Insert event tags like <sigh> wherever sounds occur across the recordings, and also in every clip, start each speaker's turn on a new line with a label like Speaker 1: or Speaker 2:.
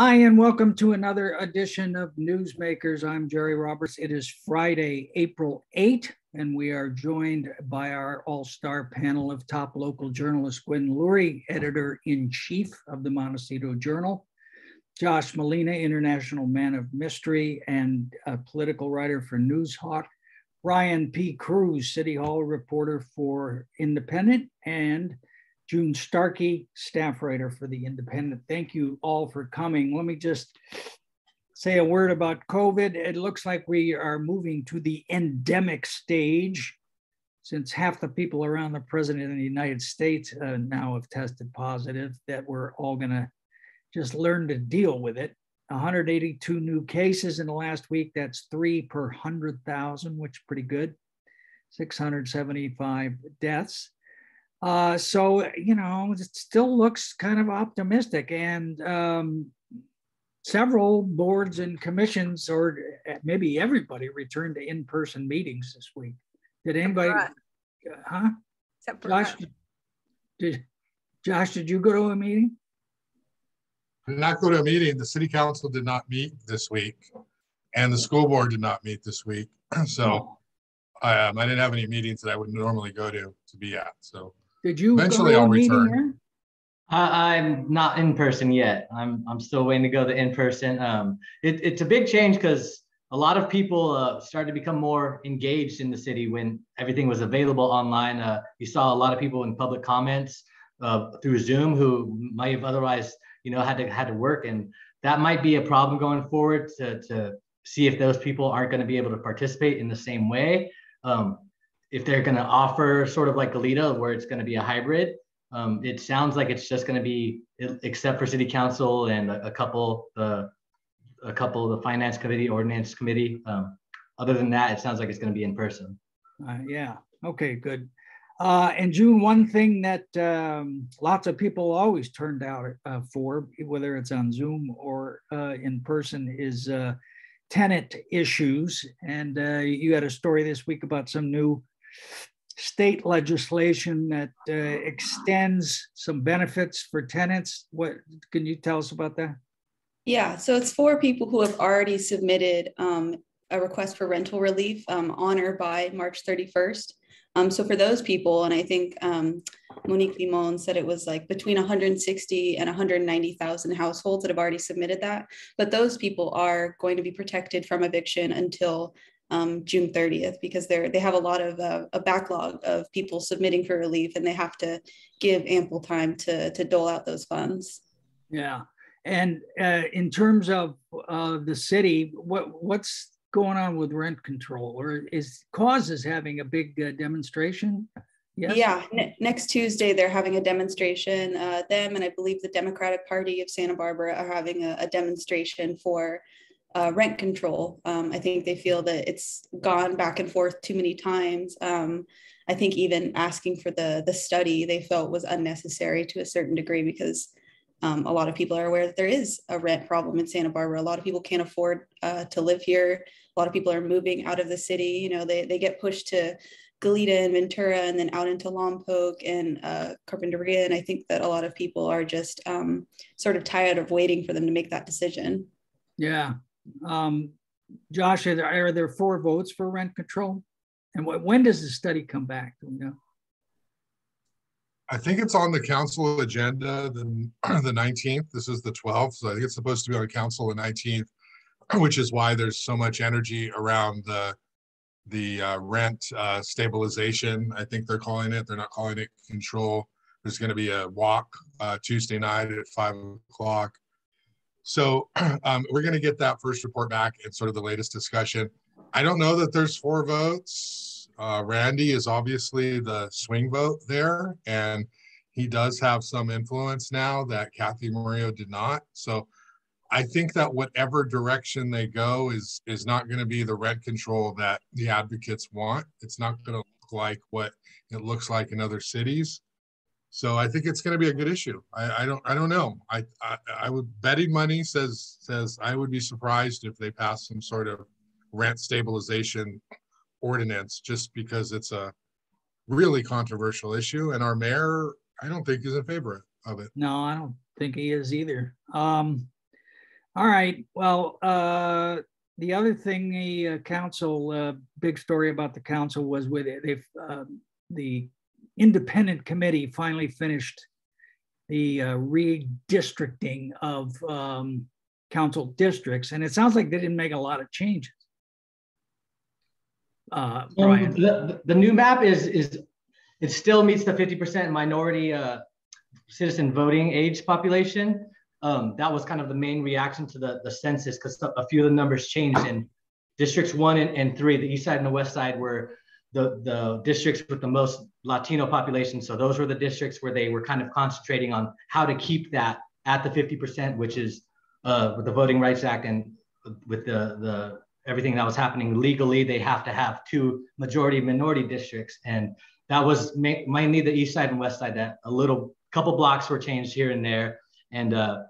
Speaker 1: Hi, and welcome to another edition of Newsmakers. I'm Jerry Roberts. It is Friday, April 8, and we are joined by our all star panel of top local journalists Gwyn Lurie, editor in chief of the Montecito Journal, Josh Molina, international man of mystery and a political writer for Noozhawk, Ryan P. Cruz, City Hall reporter for Independent, and Jun Starkey, staff writer for The Independent. Thank you all for coming. Let me just say a word about COVID. It looks like we are moving to the endemic stage since half the people around the president of the United States uh, now have tested positive, that we're all going to just learn to deal with it. 182 new cases in the last week. That's three per 100,000, which is pretty good. 675 deaths. Uh, so, you know, it still looks kind of optimistic. And um, several boards and commissions, or maybe everybody, returned to in person meetings this week. Did anybody? Huh? Except for Josh, did, Josh, did you go to a meeting?
Speaker 2: I did not go to a meeting. The city council did not meet this week, and the school board did not meet this week. <clears throat> So um, I didn't have any meetings that I would normally go to to be at. So
Speaker 1: did you eventually I'll return.
Speaker 3: I, I'm not in person yet. I'm I'm still waiting to go to in person. Um, it, it's a big change because a lot of people uh, started to become more engaged in the city when everything was available online. Uh, you saw a lot of people in public comments uh, through Zoom who might have otherwise, you know, had to had to work, and that might be a problem going forward to to see if those people aren't going to be able to participate in the same way. Um, if they're going to offer sort of like Goleta, where it's going to be a hybrid, um, it sounds like it's just going to be, except for city council and a, a couple, the a couple of the finance committee, ordinance committee. Um, other than that, it sounds like it's going to be in person.
Speaker 1: Uh, yeah. Okay. Good. Uh, and Jun, one thing that um, lots of people always turned out uh, for, whether it's on Zoom or uh, in person, is uh, tenant issues. And uh, you had a story this week about some new state legislation that uh, extends some benefits for tenants. What can you tell us about that?
Speaker 4: Yeah, so it's for people who have already submitted um, a request for rental relief um, on or by March 31st. Um, so for those people, and I think um, Monique Limon said it was like between 160 and 190,000 households that have already submitted that. But those people are going to be protected from eviction until um, June 30th because they're they have a lot of uh, a backlog of people submitting for relief and they have to give ample time to to dole out those funds.
Speaker 1: Yeah, and uh, in terms of uh, the city, what what's going on with rent control, or is causes having a big uh, demonstration?
Speaker 4: Yes. Yeah, N- next Tuesday they're having a demonstration. Uh, them and I believe the Democratic Party of Santa Barbara are having a, a demonstration for uh, rent control. Um, I think they feel that it's gone back and forth too many times. Um, I think even asking for the the study they felt was unnecessary to a certain degree because um, a lot of people are aware that there is a rent problem in Santa Barbara. A lot of people can't afford uh, to live here. A lot of people are moving out of the city. You know, they they get pushed to Goleta and Ventura and then out into Lompoc and uh, Carpinteria. And I think that a lot of people are just um, sort of tired of waiting for them to make that decision.
Speaker 1: Yeah, um, Josh, are there, are there four votes for rent control? And when does the study come back? Do we know?
Speaker 2: I think it's on the council agenda the, <clears throat> the 19th. This is the 12th. So I think it's supposed to be on council the 19th, <clears throat> which is why there's so much energy around the the uh, rent uh, stabilization. I think they're calling it. They're not calling it control. There's going to be a walk uh, Tuesday night at five o'clock so <clears throat> um, we're going to get that first report back and sort of the latest discussion. I don't know that there's four votes. Uh, Randy is obviously the swing vote there, and he does have some influence now that Cathy Murillo did not. So I think that whatever direction they go is is not going to be the rent control that the advocates want. It's not going to look like what it looks like in other cities. So I think it's going to be a good issue. I, I don't I don't know. I, I, I would betting money says says I would be surprised if they pass some sort of rent stabilization ordinance just because it's a really controversial issue and our mayor I don't think is in favor of it.
Speaker 1: No, I don't think he is either. Um, All right, well, uh, the other thing, the uh, council, uh, big story about the council was with it, they've, um, the independent committee finally finished the uh, redistricting of um, council districts, and it sounds like they didn't make a lot of changes. Uh,
Speaker 3: Um,
Speaker 1: Brian,
Speaker 3: the, the new map is is it still meets the 50% minority uh, citizen voting age population. Um, that was kind of the main reaction to the, the census because a few of the numbers changed in districts one and, and three, the east side and the west side were the, the districts with the most Latino population. So those were the districts where they were kind of concentrating on how to keep that at the 50%, which is uh, with the Voting Rights Act and with the, the everything that was happening legally, they have to have two majority minority districts. And that was ma- mainly the east side and west side that a little couple blocks were changed here and there. And uh,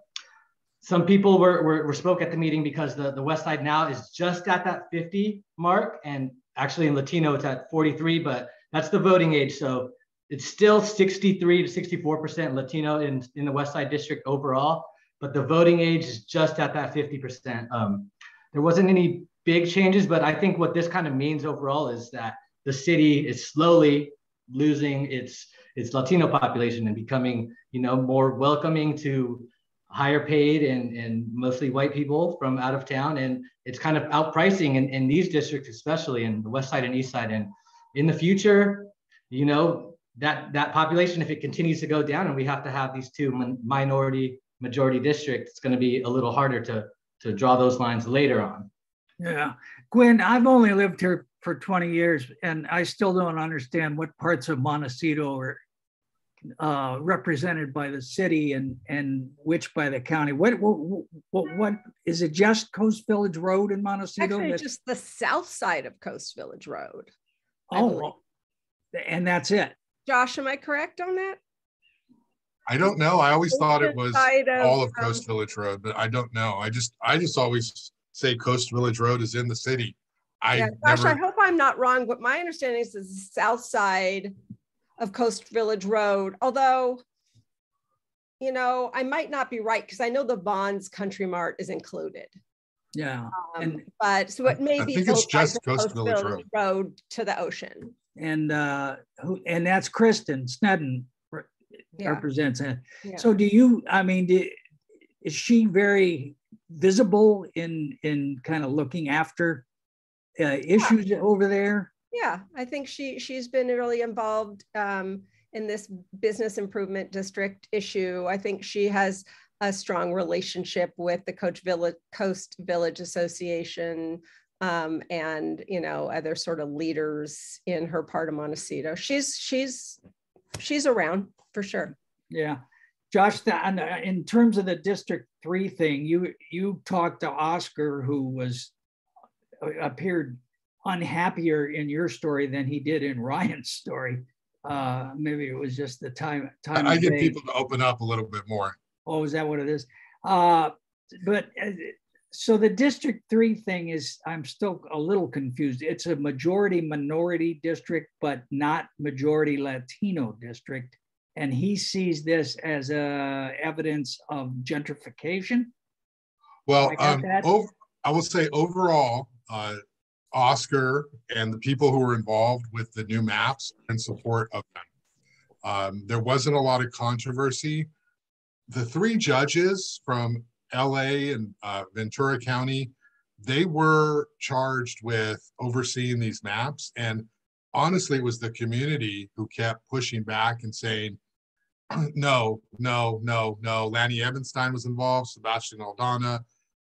Speaker 3: some people were, were, were spoke at the meeting because the, the west side now is just at that 50 mark. And actually in Latino, it's at 43, but that's the voting age. So it's still 63 to 64% Latino in, in the west side district overall, but the voting age is just at that 50%. Um, there wasn't any big changes, but I think what this kind of means overall is that the city is slowly losing its its Latino population and becoming, you know, more welcoming to higher paid and, and mostly white people from out of town. And it's kind of outpricing in, in these districts, especially in the west side and east side. And in the future, you know, that that population, if it continues to go down and we have to have these two min- minority majority districts, it's going to be a little harder to to draw those lines later on.
Speaker 1: yeah, Gwyn, I've only lived here for 20 years and I still don't understand what parts of Montecito are uh, represented by the city and, and which by the county. What, what, what, what, is it just Coast Village Road in Montecito?
Speaker 5: Actually,
Speaker 1: That's-
Speaker 5: just the south side of Coast Village Road.
Speaker 1: Oh, and that's it.
Speaker 5: Josh, am I correct on that?
Speaker 2: I don't know. I always thought it was
Speaker 5: of,
Speaker 2: all of
Speaker 5: um,
Speaker 2: Coast Village Road, but I don't know. I just, I just always say Coast Village Road is in the city. I
Speaker 5: Yeah, Josh, I hope I'm not wrong, but my understanding is the south side of Coast Village Road, although, you know, I might not be right because I know the Bonds Country Mart is included.
Speaker 1: Yeah.
Speaker 5: Um,
Speaker 1: And-
Speaker 5: But so it may
Speaker 2: I
Speaker 5: be.
Speaker 2: think it's just
Speaker 5: of
Speaker 2: Coast Village Road.
Speaker 5: Road to the ocean.
Speaker 1: And, uh, who, and that's Kristen Sneddon
Speaker 5: Yeah.
Speaker 1: represents it.
Speaker 5: Yeah.
Speaker 1: So do you, I mean, do, is she very visible in, in kind of looking after uh, issues over there?
Speaker 5: Yeah, I think she she's been really involved um, in this business improvement district issue. I think she has a strong relationship with the Coach Village Coast Village Association um, and you know other sort of leaders in her part of Montecito. She's she's she's around for sure.
Speaker 1: Yeah. Josh, uh, in terms of the District Three thing, you, you talked to Oscar, who was, uh, appeared unhappier in your story than he did in <laughs> Ryan's story. Uh, maybe it was just the time, time.
Speaker 2: I I get
Speaker 1: day.
Speaker 2: people to open up a little bit more.
Speaker 1: Oh, is that what it is? Uh, but uh, so the District Three thing is, I'm still a little confused. It's a majority minority district, but not majority Latino district. And he sees this as a evidence of gentrification.
Speaker 2: Well,
Speaker 1: I
Speaker 2: um, over, I will say overall, uh, Oscar and the people who were involved with the new maps in support of them. Um, there wasn't a lot of controversy. The three judges from LA and uh, Ventura County, they were charged with overseeing these maps. And honestly, it was the community who kept pushing back and saying, <clears throat> no, no, no, no. Lanny Ebenstein was involved, Sebastian Aldana,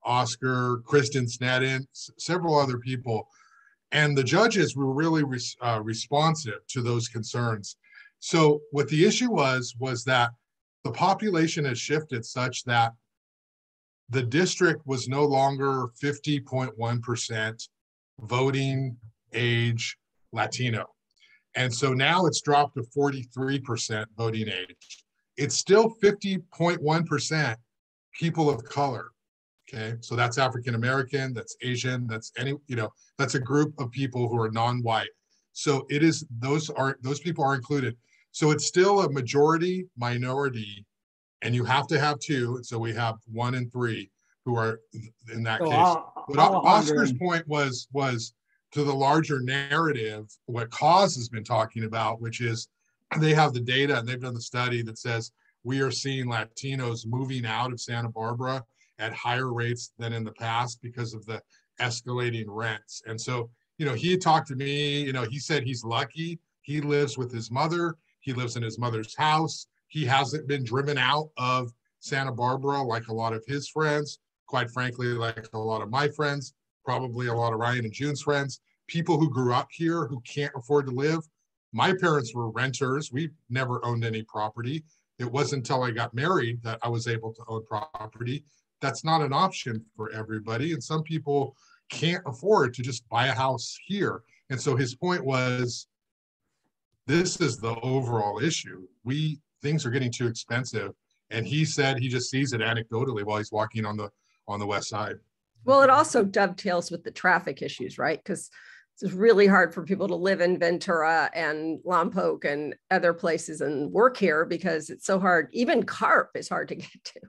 Speaker 2: Oscar, Kristen Sneddon, s- several other people. And the judges were really uh, responsive to those concerns. So what the issue was, was that the population has shifted such that the district was no longer 50.1% voting age Latino. And so now it's dropped to 43% voting age. It's still 50.1% people of color. Okay, so that's African American, that's Asian, that's any, you know, that's a group of people who are non-white. So it is, those are, those people are included. So it's still a majority minority, and you have to have two. So we have one and three, who are in that
Speaker 1: So
Speaker 2: case.
Speaker 1: I'll-
Speaker 2: But
Speaker 1: I'll
Speaker 2: Oscar's point was, was to the larger narrative, what Cause has been talking about, which is they have the data and they've done the study that says we are seeing Latinos moving out of Santa Barbara at higher rates than in the past because of the escalating rents. And so, you know, he talked to me, you know, he said he's lucky. He lives with his mother. He lives in his mother's house. He hasn't been driven out of Santa Barbara like a lot of his friends, quite frankly, like a lot of my friends, probably a lot of Ryan and Jun's friends, people who grew up here who can't afford to live. My parents were renters. We never owned any property. It wasn't until I got married that I was able to own property. That's not an option for everybody. And some people can't afford to just buy a house here. And so his point was this is the overall issue. We things are getting too expensive. And he said he just sees it anecdotally while he's walking on the on the west side.
Speaker 5: Well, it also dovetails with the traffic issues, right? Because it's really hard for people to live in Ventura and Lompoc and other places and work here because it's so hard. Even CARP is hard to get to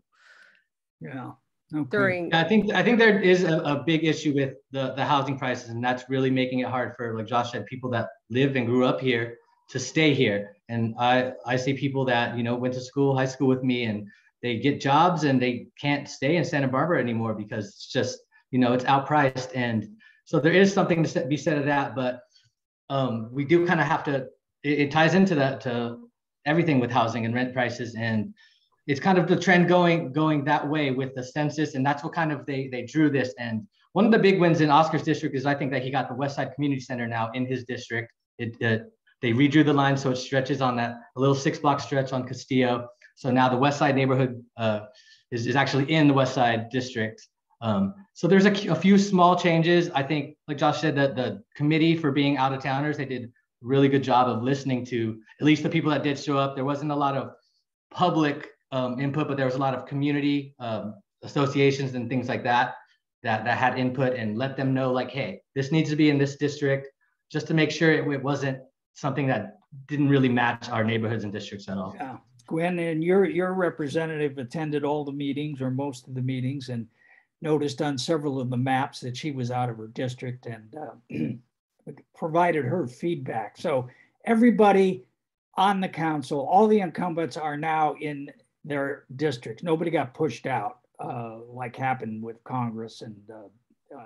Speaker 1: Yeah. Okay.
Speaker 5: during.
Speaker 3: I think I think there is a, a big issue with the the housing prices, and that's really making it hard for, like Josh said, people that live and grew up here to stay here. And I I see people that you know went to school, high school with me, and they get jobs and they can't stay in Santa Barbara anymore because it's just you know it's outpriced, and so there is something to be said of that. But um, we do kind of have to. It, it ties into that to everything with housing and rent prices and it's kind of the trend going going that way with the census and that's what kind of they they drew this and one of the big wins in oscar's district is i think that he got the west side community center now in his district. It, they redrew the line so it stretches on that a little six block stretch on castillo. So now the west side neighborhood uh, is, is actually in the west side district. Um, so there's a, a few small changes. I think like josh said that the committee for being out of towners they did a really good job of listening to at least the people that did show up. There wasn't a lot of public um, input, but there was a lot of community um, associations and things like that, that that had input and let them know like, hey, this needs to be in this district, just to make sure it, it wasn't something that didn't really match our neighborhoods and districts at all.
Speaker 1: Yeah. Gwyn, and your, your representative attended all the meetings or most of the meetings and noticed on several of the maps that she was out of her district and uh, <clears throat> provided her feedback. So everybody on the council, all the incumbents are now in their districts. Nobody got pushed out uh, like happened with Congress and uh, uh,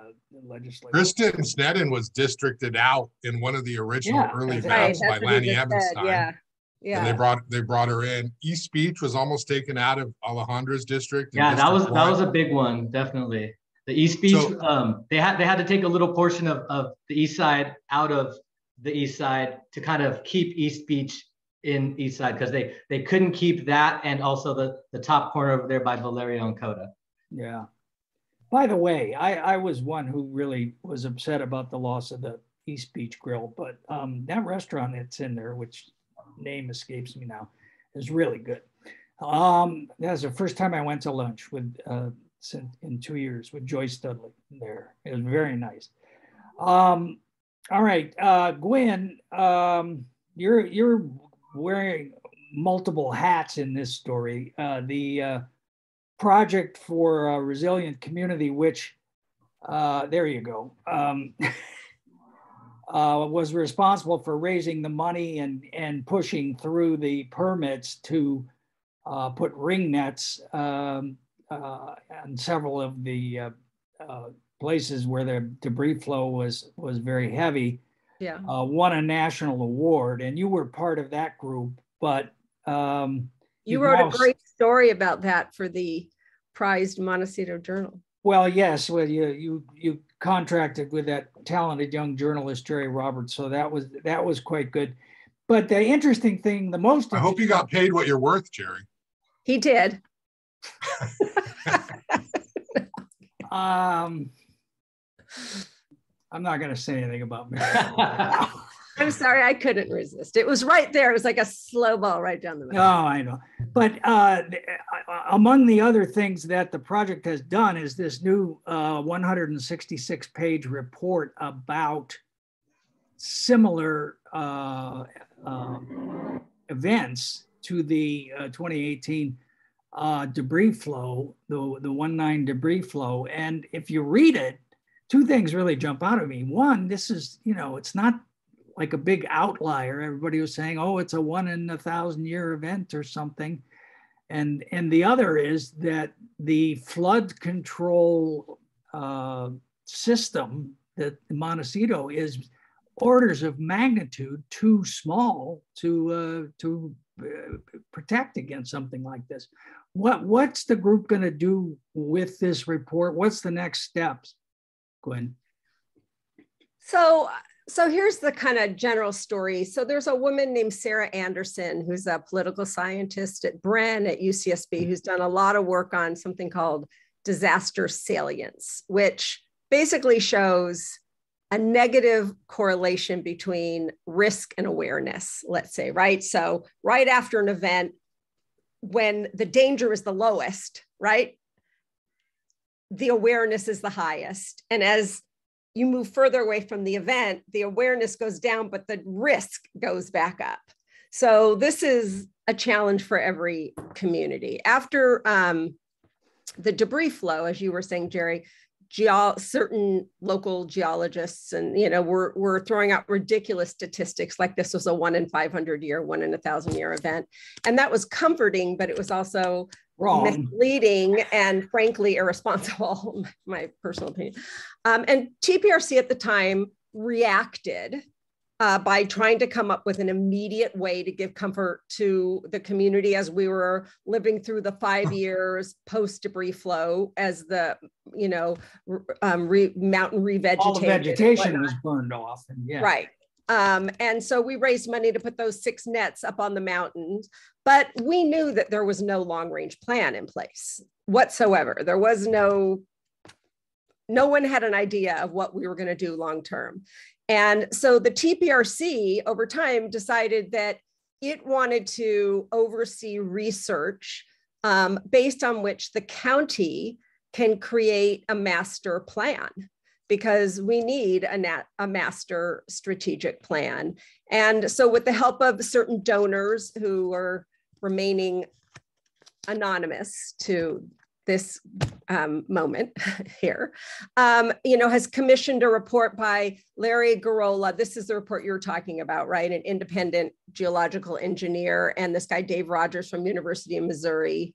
Speaker 1: legislature.
Speaker 2: Kristen Sneddon was districted out in one of the original
Speaker 1: Yeah,
Speaker 2: early
Speaker 1: that's
Speaker 5: Right,
Speaker 2: maps by
Speaker 5: what he
Speaker 2: Lanny
Speaker 5: just
Speaker 2: Evans
Speaker 5: said,
Speaker 2: time.
Speaker 5: Yeah,
Speaker 2: And they brought they brought her in. East Beach was almost taken out of Alejandra's district. in
Speaker 3: Yeah, that was
Speaker 2: District
Speaker 3: that was a big one, definitely. The East Beach,
Speaker 2: So-
Speaker 3: um, they had they had to take a little portion of, of the east side out of the east side to kind of keep East Beach in east side because they they couldn't keep that and also the the top corner over there by Valerio and Coda.
Speaker 1: Yeah. By the way, I, I was one who really was upset about the loss of the East Beach Grill, but um, that restaurant that's in there, which name escapes me now, is really good. Um, that was the first time I went to lunch with uh, in two years with Joyce Dudley there. It was very nice. Um, all right, uh, Gwyn, um, you're you're wearing multiple hats in this story. Uh, the uh, project for a resilient community, which uh, there you go, um, <laughs> uh, was responsible for raising the money and and pushing through the permits to uh, put ring nets um, uh, on several of the uh, uh, places where the debris flow was was very heavy
Speaker 5: Yeah.
Speaker 1: uh, won a national award, and you were part of that group. But um,
Speaker 5: You wrote
Speaker 1: now
Speaker 5: a
Speaker 1: s-
Speaker 5: great story about that for the prized Montecito Journal.
Speaker 1: Well, yes, well, you you you contracted with that talented young journalist Jerry Roberts, so that was that was quite good. But the interesting thing, the most
Speaker 2: I hope you got paid what you're worth, Jerry.
Speaker 5: He did. <laughs>
Speaker 1: um, I'm not going to say anything about <laughs> me.
Speaker 5: I'm sorry, I couldn't resist. It was right there. It was like a slow ball right down the
Speaker 1: No,
Speaker 5: middle.
Speaker 1: I know. But uh, uh, among the other things that the project has done is this new uh, 166 page report about similar uh, um, events to the uh, 2018 uh, debris flow, the, the 1-9 debris flow. And if you read it, two things really jump out at me. One, this is, you know, it's not like a big outlier. Everybody was saying, oh, it's a one in a thousand year event or something. And, and the other is that the flood control uh, system that Montecito is orders of magnitude too small to uh, to uh, protect against something like this. What what's the group going to do with this report? What's the next steps, Gwyn?
Speaker 5: So so here's the kind of general story. So there's a woman named Sarah Anderson, who's a political scientist at Bren at UCSB, mm-hmm. who's done a lot of work on something called disaster salience, which basically shows a negative correlation between risk and awareness, let's say, right? So, right after an event, when the danger is the lowest, right? The awareness is the highest. And as you move further away from the event, the awareness goes down, but the risk goes back up. So, this is a challenge for every community. After um, the debris flow, as you were saying, Jerry, geo- certain local geologists and you know we're, we're throwing out ridiculous statistics like this was a one in 500 year one in a thousand year event and that was comforting but it was also Wrong. misleading and frankly irresponsible <laughs> my personal opinion. Um, and tprc at the time reacted uh, by trying to come up with an immediate way to give comfort to the community as we were living through the five <laughs> years post debris flow as the you know um, re, mountain revegetation
Speaker 1: all the vegetation was burned off and yeah.
Speaker 5: Right. Um, and so we raised money to put those six nets up on the mountains but we knew that there was no long range plan in place whatsoever there was no no one had an idea of what we were going to do long term and so the TPRC over time decided that it wanted to oversee research um, based on which the county can create a master plan because we need a, nat- a master strategic plan. And so, with the help of certain donors who are remaining anonymous to this um, moment <laughs> here, um, you know, has commissioned a report by Larry Gurrola. This is the report you're talking about, right? An independent geological engineer, and this guy Dave Rogers from University of Missouri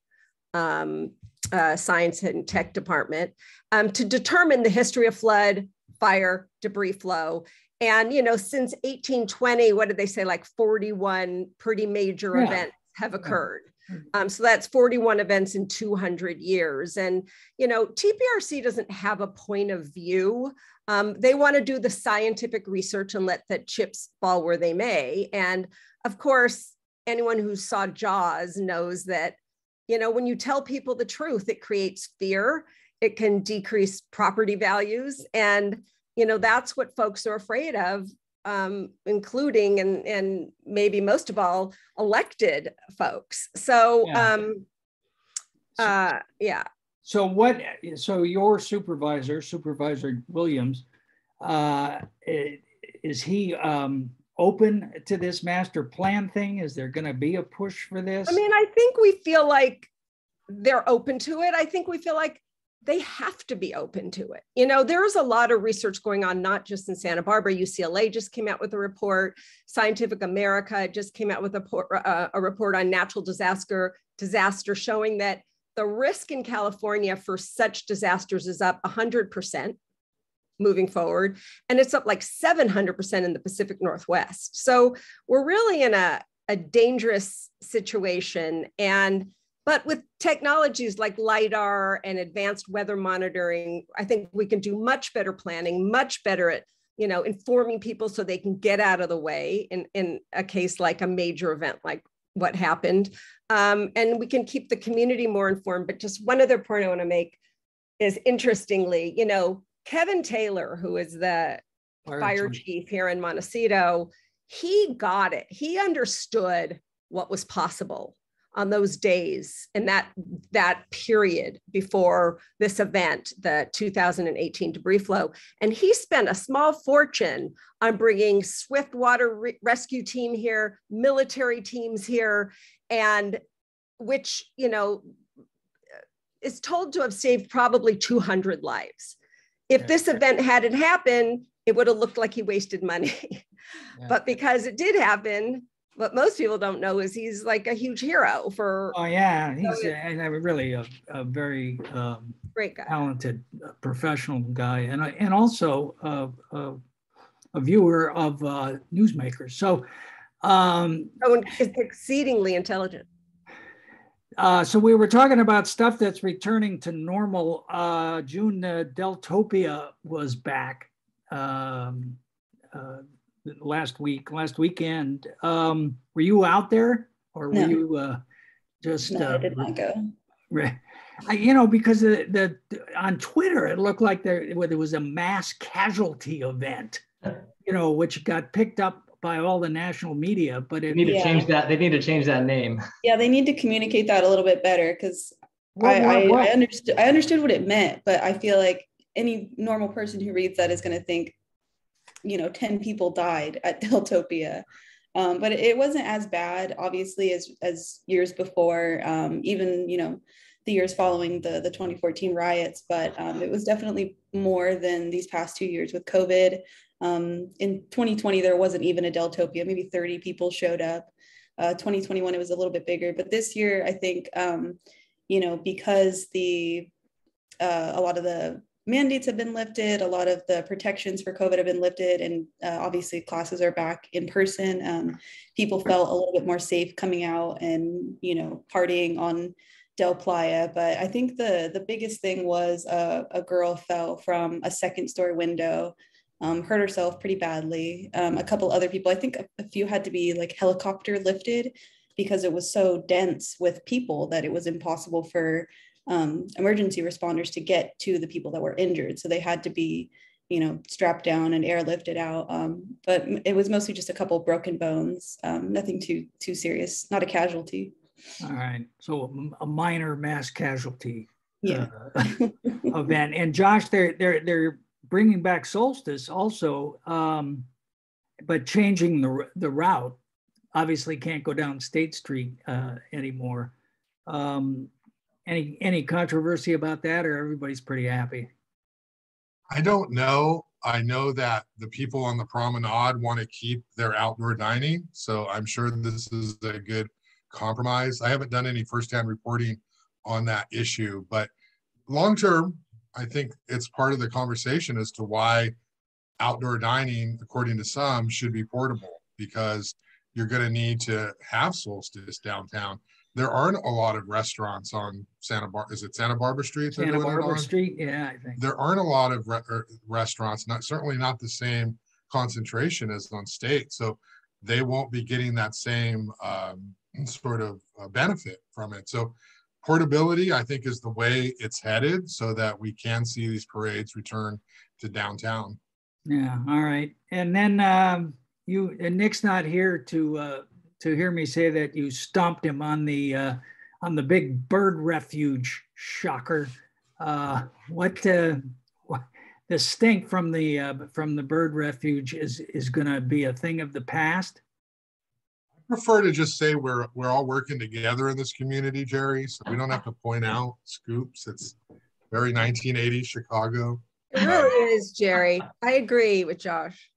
Speaker 5: um, uh, Science and Tech Department um, to determine the history of flood, fire, debris flow. And you know, since 1820, what did they say? Like 41 pretty major yeah. events have occurred. Um, so that's 41 events in 200 years. And, you know, TPRC doesn't have a point of view. Um, they want to do the scientific research and let the chips fall where they may. And of course, anyone who saw Jaws knows that, you know, when you tell people the truth, it creates fear, it can decrease property values. And, you know, that's what folks are afraid of um, including and and maybe most of all elected folks. So yeah. Um, uh, yeah.
Speaker 1: So what? So your supervisor, Supervisor Williams, uh, is he um, open to this master plan thing? Is there going to be a push for this?
Speaker 5: I mean, I think we feel like they're open to it. I think we feel like they have to be open to it. You know, there's a lot of research going on, not just in Santa Barbara. UCLA just came out with a report. Scientific America just came out with a, uh, a report on natural disaster disaster showing that the risk in California for such disasters is up 100% moving forward, and it's up like 700% in the Pacific Northwest. So we're really in a, a dangerous situation. And but with technologies like LIDAR and advanced weather monitoring, I think we can do much better planning, much better at you know informing people so they can get out of the way in, in a case like a major event like what happened. Um, and we can keep the community more informed. But just one other point I want to make is interestingly, you know, Kevin Taylor, who is the fire, fire chief here in Montecito, he got it. He understood what was possible on those days in that that period before this event the 2018 debris flow and he spent a small fortune on bringing swift water re- rescue team here military teams here and which you know is told to have saved probably 200 lives. If
Speaker 1: Yeah.
Speaker 5: this event hadn't happened, it would have looked like he wasted money. <laughs>
Speaker 1: Yeah.
Speaker 5: But because it did happen, what most people don't know is he's like a huge hero for
Speaker 1: Oh, yeah, he's a, and a really a, a very um,
Speaker 5: great guy.
Speaker 1: talented uh, professional guy and, I- and also uh, uh, a viewer of uh, newsmakers. So, um,
Speaker 5: Oh, is exceedingly intelligent.
Speaker 1: uh, so we were talking about stuff that's returning to normal. Uh, Jun, uh, Deltopia was back um, uh, last week, last weekend. Um, were you out there or were
Speaker 4: No.
Speaker 1: you uh, just?
Speaker 4: No,
Speaker 1: uh,
Speaker 4: I did not go.
Speaker 1: Right. I, you know, because the, the on Twitter it looked like there well, there was a mass casualty event, you know, which got picked up by all the national media. But
Speaker 3: They need to
Speaker 4: Yeah.
Speaker 3: change that. They need to change that name.
Speaker 4: Yeah, they need to communicate that a little bit better because I, I, I understood I understood what it meant, but I feel like any normal person who reads that is going to think, you know, 10 people died at <laughs> Deltopia. Um, but it wasn't as bad, obviously, as as years before, um, even, you know, the years following the, the 2014 riots, but um, it was definitely more than these past two years with COVID. Um, in 2020, there wasn't even a Deltopia, maybe 30 people showed up. Uh, 2021, it was a little bit bigger, but this year, I think, um, you know, because the uh, a lot of the mandates have been lifted, a lot of the protections for COVID have been lifted, and uh, obviously classes are back in person. Um, people felt a little bit more safe coming out and you know partying on Del Playa. But I think the the biggest thing was uh, a girl fell from a second story window. Um, hurt herself pretty badly. Um, a couple other people, I think a, a few had to be like helicopter lifted because it was so dense with people that it was impossible for um, emergency responders to get to the people that were injured. So they had to be, you know, strapped down and airlifted out. Um, but it was mostly just a couple broken bones, um, nothing too too serious, not a casualty.
Speaker 1: all right. So a- minor mass casualty
Speaker 4: Yeah.
Speaker 1: uh, <laughs> event. And Josh, they're they're they're bringing back Solstice also, um, but changing the the route. Obviously, can't go down State Street uh, anymore. Um, any any controversy about that, or everybody's pretty happy?
Speaker 2: I don't know. I know that the people on the promenade want to keep their outdoor dining, so I'm sure this is a good compromise. I haven't done any firsthand reporting on that issue, but long term, I think it's part of the conversation as to why outdoor dining, according to some, should be portable because you're going to need to have solstice downtown. There aren't a lot of restaurants on Santa Bar. Is it Santa Barbara Street?
Speaker 1: Santa Barbara? Street, yeah, I think.
Speaker 2: there aren't a lot of re- er, restaurants, not certainly not the same concentration as on state. So they won't be getting that same um, sort of uh, benefit from it. So portability, I think, is the way it's headed so that we can see these parades return to downtown.
Speaker 1: Yeah, all right. And then um, you, and Nick's not here to, uh, to hear me say that you stomped him on the, uh, on the big bird refuge shocker. Uh, what, uh, what, the stink from the, uh, from the bird refuge is, is gonna be a thing of the past?
Speaker 2: I prefer to just say we're we're all working together in this community, Jerry. So we don't have to point out scoops. It's very 1980s Chicago.
Speaker 5: It really is, Jerry. I agree with Josh.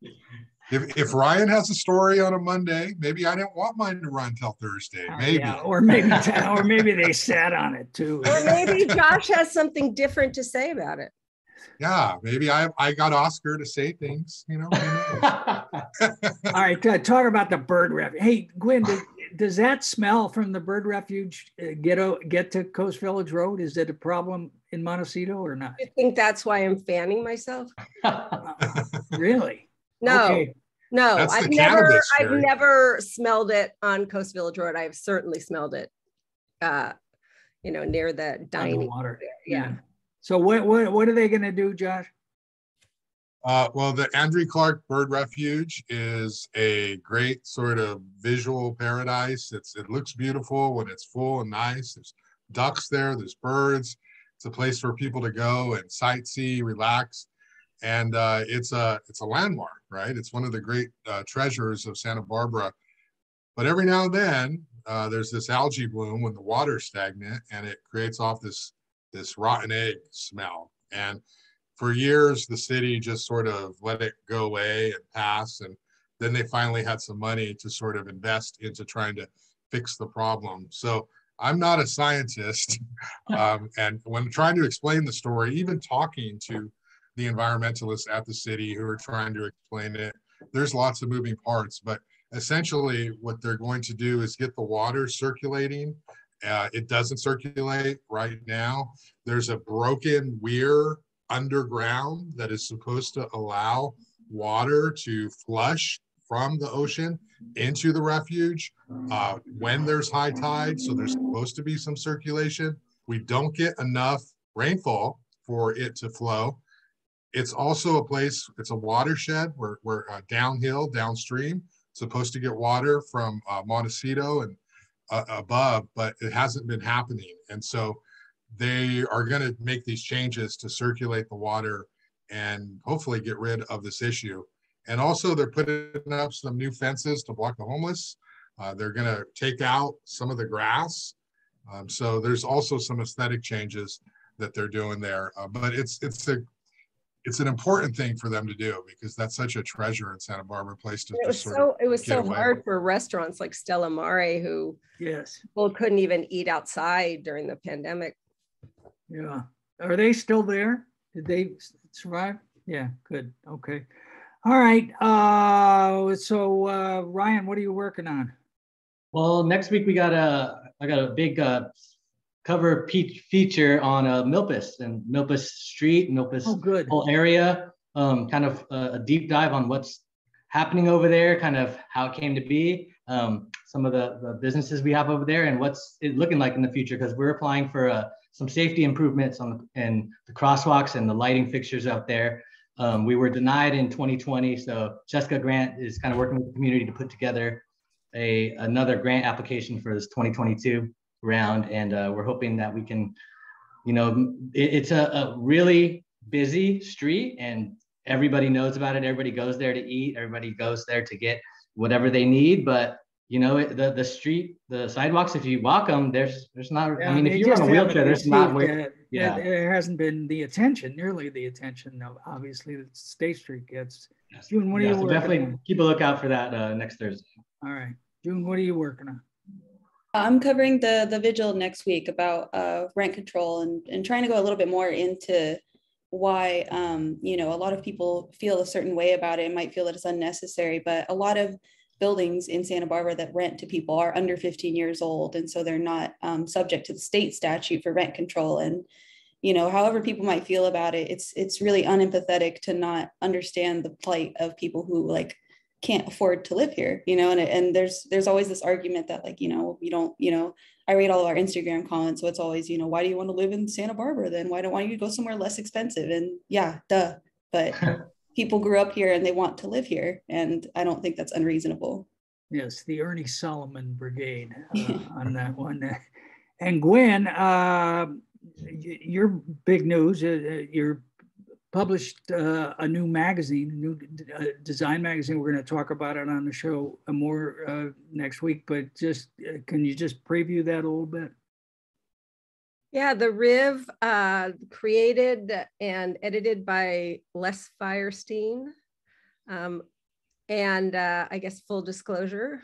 Speaker 2: If if Ryan has a story on a Monday, maybe I didn't want mine to run till Thursday.
Speaker 1: Uh,
Speaker 2: Maybe.
Speaker 1: yeah, Or maybe, or maybe they sat on it too.
Speaker 5: Or maybe Josh has something different to say about it.
Speaker 2: Yeah, maybe I I got Oscar to say things. You know. <laughs>
Speaker 1: All right, uh, talk about the bird refuge. Hey, Gwyn, does, does that smell from the bird refuge uh, get o- get to Coast Village Road? Is it a problem in Montecito or not?
Speaker 5: I think that's why I'm fanning myself. <laughs>
Speaker 1: Really?
Speaker 5: No,
Speaker 1: Okay.
Speaker 5: No,
Speaker 2: That's
Speaker 5: I've never,
Speaker 2: cannabis,
Speaker 5: I've
Speaker 2: Jerry.
Speaker 5: never smelled it on Coast Village Road. I've certainly smelled it, uh, you know, near the dining.
Speaker 1: Underwater.
Speaker 5: Yeah.
Speaker 1: So what what what are they going to do, Josh?
Speaker 2: Uh, well, the Andree Clark Bird Refuge is a great sort of visual paradise. It's it looks beautiful when it's full and nice. There's ducks there. There's birds. It's a place for people to go and sightsee, relax, and uh, it's a it's a landmark, right? It's one of the great uh, treasures of Santa Barbara. But every now and then, uh, there's this algae bloom when the water's stagnant, and it creates off this this rotten egg smell. And for years, the city just sort of let it go away and pass. And then they finally had some money to sort of invest into trying to fix the problem. So I'm not a scientist. <laughs> Um, and when trying to explain the story, even talking to the environmentalists at the city who are trying to explain it, there's lots of moving parts. But essentially, what they're going to do is get the water circulating. Uh, it doesn't circulate right now. There's a broken weir underground that is supposed to allow water to flush from the ocean into the refuge uh, when there's high tide. So there's supposed to be some circulation. We don't get enough rainfall for it to flow. It's also a place, it's a watershed. We're, we're uh, downhill, downstream, supposed to get water from uh, Montecito and uh, above, but it hasn't been happening. And so they are going to make these changes to circulate the water and hopefully get rid of this issue. And also, they're putting up some new fences to block the homeless. Uh, they're going to take out some of the grass. Um, so there's also some aesthetic changes that they're doing there. Uh, but it's it's a it's an important thing for them to do because that's such a treasure in Santa Barbara place to
Speaker 5: it was so it was so away. hard for restaurants like Stella Mare who
Speaker 1: yes
Speaker 5: people couldn't even eat outside during the pandemic.
Speaker 1: Yeah, are they still there? Did they survive? Yeah, good. Okay. All right. Uh, so uh, Ryan, what are you working on?
Speaker 3: Well, next week we got a I got a big uh, cover feature on uh, Milpas and Milpas Street, Milpas
Speaker 1: oh, good.
Speaker 3: whole area. Um, kind of a, a, deep dive on what's happening over there, kind of how it came to be, um, some of the, the, businesses we have over there, and what's it looking like in the future. Because we're applying for uh, some safety improvements on the, and the crosswalks and the lighting fixtures out there. Um, we were denied in 2020, so Jessica Grant is kind of working with the community to put together a another grant application for this 2022 round, and uh, we're hoping that we can, you know, it, it's a, a really busy street, and everybody knows about it. Everybody goes there to eat. Everybody goes there to get whatever they need, but you know the the street the sidewalks if you walk them there's there's not yeah, i mean if you're on a wheelchair there's not where
Speaker 1: yeah there hasn't been the attention nearly the attention of obviously that state street gets
Speaker 3: yes. Jun what are you so definitely on? keep a lookout for that uh, next thursday
Speaker 1: all right Jun what are you working on
Speaker 4: i'm covering the the vigil next week about uh, rent control and and trying to go a little bit more into why um, you know a lot of people feel a certain way about it and might feel that it's unnecessary but a lot of buildings in Santa Barbara that rent to people are under 15 years old. And so they're not um, subject to the state statute for rent control. And, you know, however people might feel about it, it's, it's really unempathetic to not understand the plight of people who like can't afford to live here, you know, and, and there's, there's always this argument that like, you know, you don't, you know, I read all of our Instagram comments. So it's always, you know, why do you want to live in Santa Barbara? Then why don't why you go somewhere less expensive? And yeah, duh. But <laughs> people grew up here and they want to live here. And I don't think that's unreasonable.
Speaker 1: Yes, the Ernie Solomon Brigade <laughs> uh, on that one. And Gwyn, uh, your big news, uh, uh you're published uh, a new magazine, a new uh, design magazine. We're going to talk about it on the show more next week, but just can you just preview that a little bit?
Speaker 5: Yeah, the Riv, uh, created and edited by Les Firestein. Um, and uh, I guess full disclosure,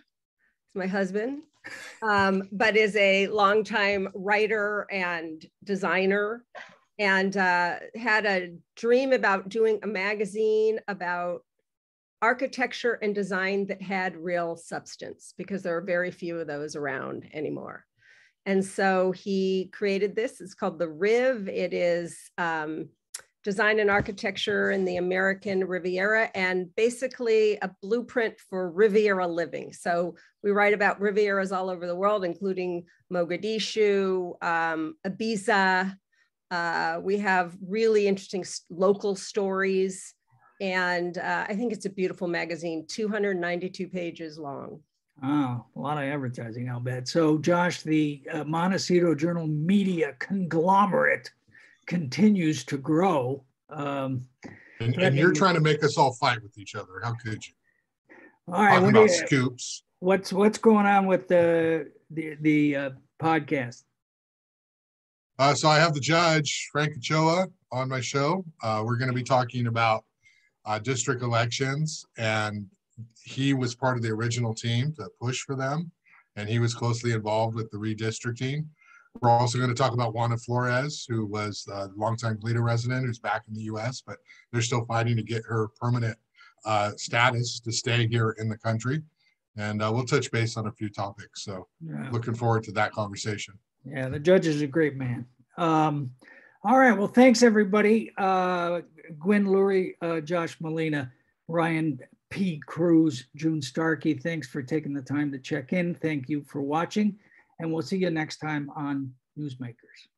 Speaker 5: it's my husband, um, but is a longtime writer and designer and uh, had a dream about doing a magazine about architecture and design that had real substance because there are very few of those around anymore. And so he created this. It's called the Riv. It is um, design and architecture in the American Riviera and basically a blueprint for Riviera living. So we write about Rivieras all over the world, including Mogadishu, um, Ibiza. Uh, we have really interesting local stories. And uh, I think it's a beautiful magazine, 292 pages long.
Speaker 1: Oh, a lot of advertising, I'll bet. So, Josh, the uh, Montecito Journal media conglomerate continues to grow. Um,
Speaker 2: and, and you're trying to make us all fight with each other. How could you?
Speaker 1: All right,
Speaker 2: what about you, scoops.
Speaker 1: What's what's going on with the the the uh, podcast?
Speaker 2: Uh, so I have the judge, Frank Ochoa, on my show. Uh, we're going to be talking about uh, district elections, and he was part of the original team to push for them, and he was closely involved with the redistricting. We're also going to talk about Juana Flores, who was a longtime Toledo resident who's back in the U.S., but they're still fighting to get her permanent uh, status to stay here in the country. And uh, we'll touch base on a few topics. So
Speaker 1: Yeah.
Speaker 2: looking forward to that conversation.
Speaker 1: Yeah, the judge is a great man. Um, all right. Well, thanks everybody. Uh, Gwyn Lurie, uh, Josh Molina, Ryan P. Cruz, Jun Starkey. Thanks for taking the time to check in. Thank you for watching, and we'll see you next time on Newsmakers.